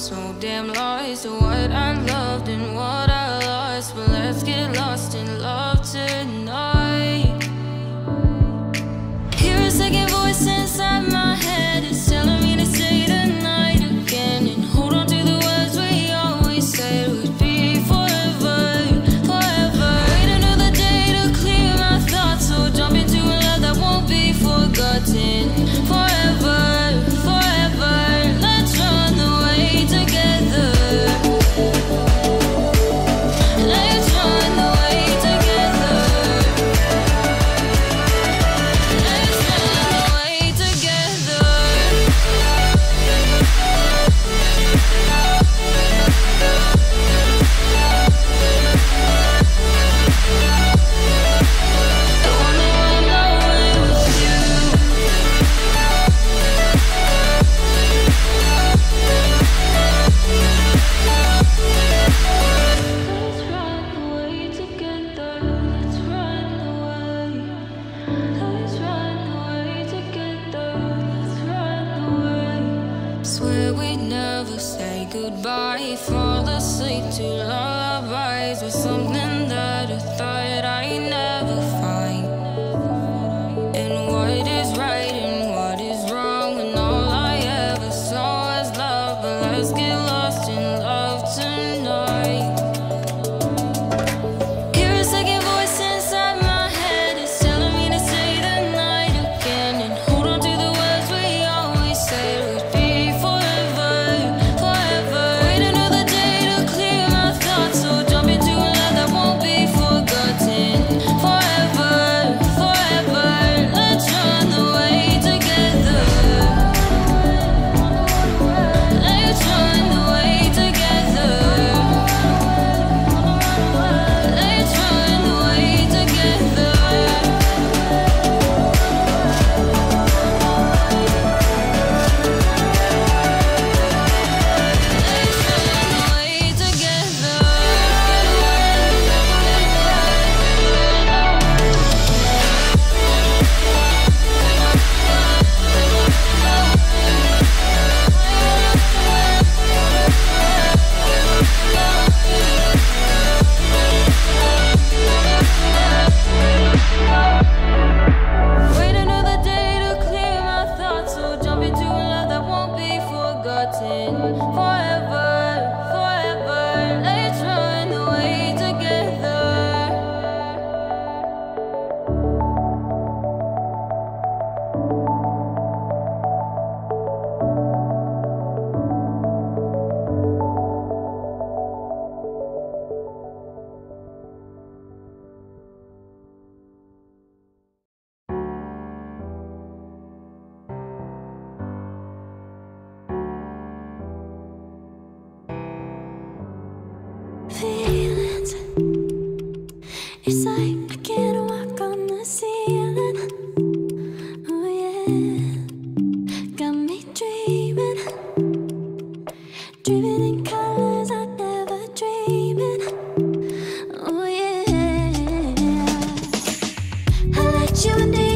so damn lost to what I loved and what I lost. But let's get lost in love tonight. fall asleep to lullabies with something It's like I can't walk on the ceiling. Oh yeah, got me dreaming, dreaming in colors I never. Oh yeah, I let you in.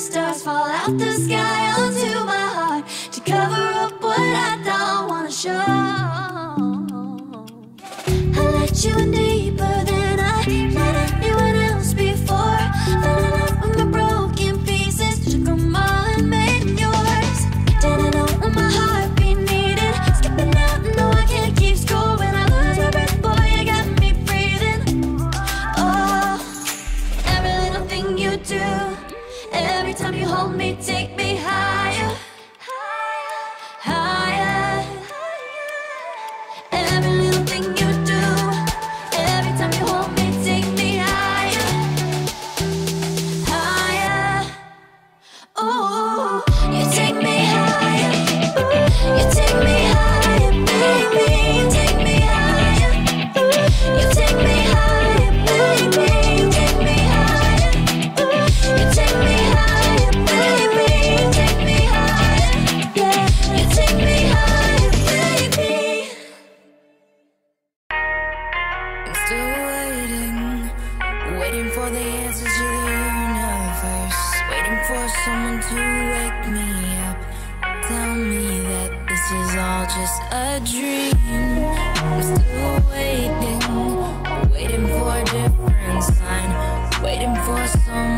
stars fall out the sky onto my heart to cover up what I don't wanna show. I let you into Every time you hold me, take me I'm still waiting, waiting for a different sign, waiting for some